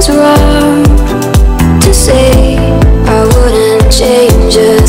was wrong to say I wouldn't change it.